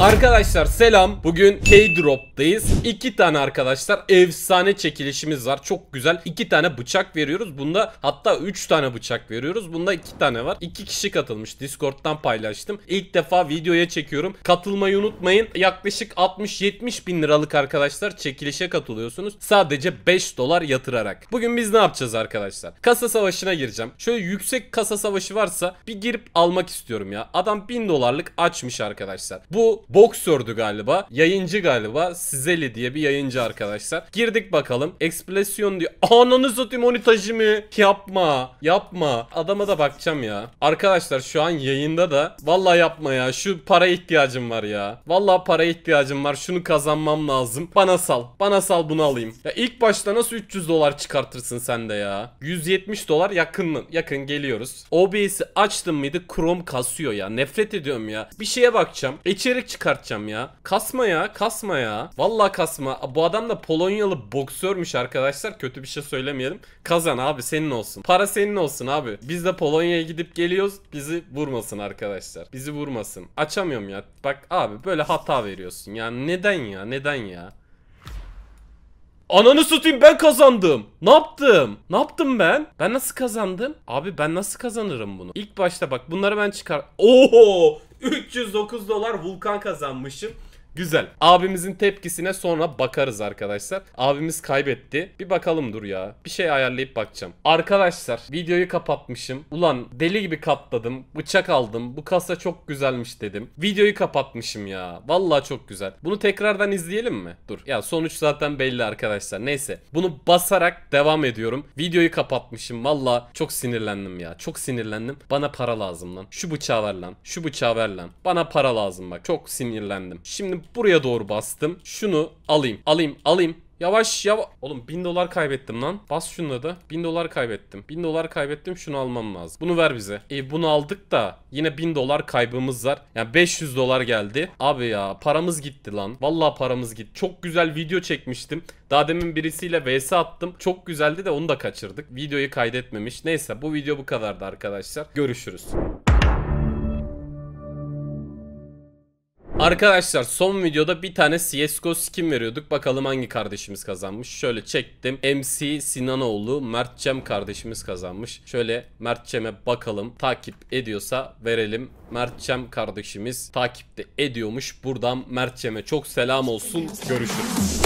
Arkadaşlar selam. Bugün K-Drop'tayız. İki tane arkadaşlar efsane çekilişimiz var. Çok güzel. İki tane bıçak veriyoruz. Bunda hatta üç tane bıçak veriyoruz. Bunda iki tane var. İki kişi katılmış. Discord'dan paylaştım. İlk defa videoya çekiyorum. Katılmayı unutmayın. Yaklaşık 60-70 bin liralık arkadaşlar çekilişe katılıyorsunuz. Sadece 5 dolar yatırarak. Bugün biz ne yapacağız arkadaşlar? Kasa savaşına gireceğim. Şöyle yüksek kasa savaşı varsa bir girip almak istiyorum ya. Adam 1000 dolarlık açmış arkadaşlar. Bu boksördü galiba. Yayıncı galiba. Sizeli diye bir yayıncı arkadaşlar. Girdik bakalım. Explasyon diyor. Ananı satayım montajı mı? Yapma. Yapma. Adama da bakacağım ya. Arkadaşlar şu an yayında da. Vallahi yapma ya. Şu para ihtiyacım var ya. Vallahi para ihtiyacım var. Şunu kazanmam lazım. Bana sal. Bana sal bunu alayım. Ya ilk başta nasıl 300 dolar çıkartırsın sen de ya? 170 dolar yakın yakın geliyoruz. OBS'i açtım mıydı Chrome kasıyor ya. Nefret ediyorum ya. Bir şeye bakacağım. İçerik çıkartacağım ya. Kasma ya. Kasma ya. Vallahi kasma. Bu adam da Polonyalı boksörmüş arkadaşlar. Kötü bir şey söylemeyelim. Kazan abi senin olsun. Para senin olsun abi. Biz de Polonya'ya gidip geliyoruz. Bizi vurmasın arkadaşlar. Bizi vurmasın. Açamıyorum ya. Bak abi böyle hata veriyorsun. Ya neden ya? Neden ya? Ananı satayım ben kazandım. Ne yaptım? Ne yaptım ben? Ben nasıl kazandım? Abi ben nasıl kazanırım bunu? İlk başta bak bunları ben çıkar... Oho! 309 dolar vulkan kazanmışım. Güzel. Abimizin tepkisine sonra bakarız arkadaşlar. Abimiz kaybetti. Bir bakalım dur ya. Bir şey ayarlayıp bakacağım. Arkadaşlar videoyu kapatmışım. Ulan deli gibi katladım. Bıçak aldım. Bu kasa çok güzelmiş dedim. Videoyu kapatmışım ya. Vallahi çok güzel. Bunu tekrardan izleyelim mi? Dur. Ya sonuç zaten belli arkadaşlar. Neyse. Bunu basarak devam ediyorum. Videoyu kapatmışım. Vallahi çok sinirlendim ya. Çok sinirlendim. Bana para lazım lan. Şu bıçağı ver lan. Şu bıçağı ver lan. Bana para lazım bak. Çok sinirlendim. Şimdi buraya doğru bastım. Şunu alayım. Alayım. Alayım. Yavaş yavaş. Oğlum 1000 dolar kaybettim lan. Bas şunu da. 1000 dolar kaybettim. 1000 dolar kaybettim. Şunu almam lazım. Bunu ver bize. E bunu aldık da yine 1000 dolar kaybımız var. Yani 500 dolar geldi. Abi ya paramız gitti lan. Vallahi paramız gitti. Çok güzel video çekmiştim. Daha demin birisiyle vs attım. Çok güzeldi de onu da kaçırdık. Videoyu kaydetmemiş. Neyse bu video bu kadardı arkadaşlar. Görüşürüz. Arkadaşlar son videoda bir tane CSGO skin veriyorduk. Bakalım hangi kardeşimiz kazanmış. Şöyle çektim. MC Sinanoğlu Mertcem kardeşimiz kazanmış. Şöyle Mertcem'e bakalım. Takip ediyorsa verelim. Mertcem kardeşimiz takipte ediyormuş. Buradan Mertcem'e çok selam olsun. Görüşürüz.